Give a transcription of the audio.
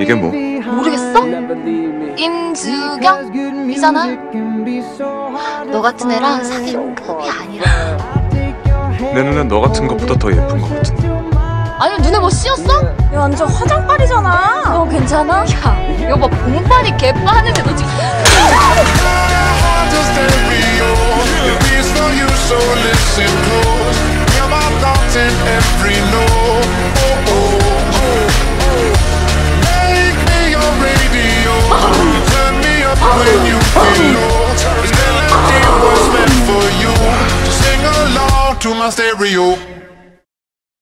이게 뭐? 모르겠어? 임주경이잖아. 너 같은 애랑 사귈 급이 아니라. 내 눈엔 너 같은 것보다 더 예쁜 것 같은데 아니 눈에 뭐 씌었어? 야, 완전 화장빨이잖아. 너 괜찮아? 야, 여보 봉판이 개빠는데 너 지금. To my stereo.